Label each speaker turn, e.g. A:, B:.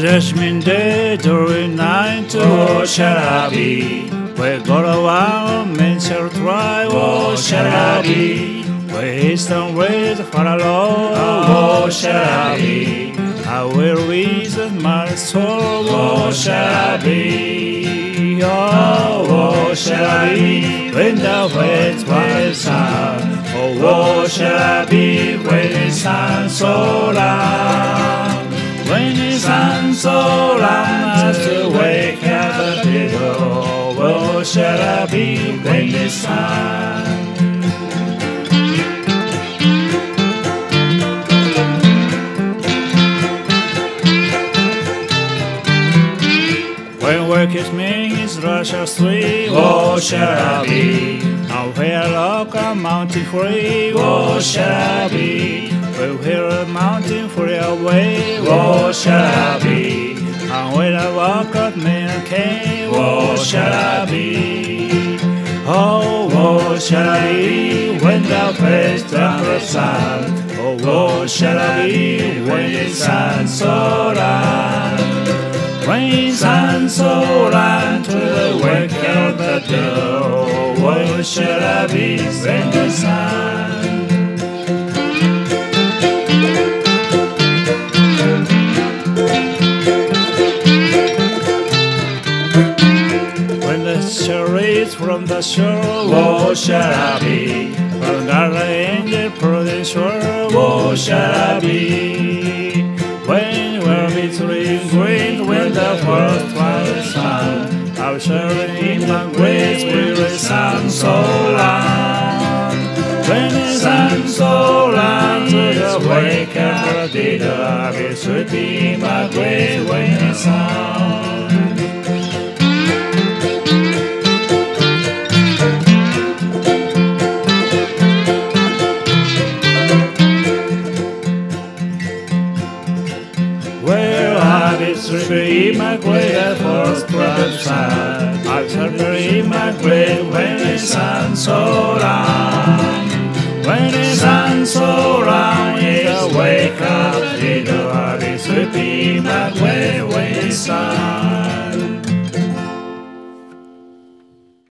A: judgment day during night,
B: Oh, shall I be?
A: where God a men shall try,
B: Oh, shall I be?
A: where his tongue ways far along,
B: Oh, shall I
A: will reason my soul,
B: Oh, shall I be?
A: oh,
B: Oh, be?
A: when the waves rise sun, oh,
B: Oh, shall I be? When the sun so long,
A: when the
B: sun so long as to wake up the middle. Oh, shall I be? When the sun
A: When work is me, his rush of sleep.
B: Oh, shall I be?
A: Now where look a mountain free.
B: Oh, shall I be?
A: When hear a mountain away.
B: Oh, shall I be?
A: And when I walk up a cave.
B: Oh, shall I be?
A: Oh,
B: Oh, shall I be? When thou face the sun.
A: oh,
B: Oh, shall I be? When the sun so long.
A: when
B: Sun so long to the wake of the day. What shall I be when the
A: chariots from the shore.
B: I be?
A: From the angel prudential.
B: I be?
A: When we're between green when the first twilight sun, I'll share in my grace the sun so long. When the sun so long to the wake of the day, it should be my grace when the sun. Be sleeping my grave for bright sun. I shall be in my grave when the sun so long. When the sun so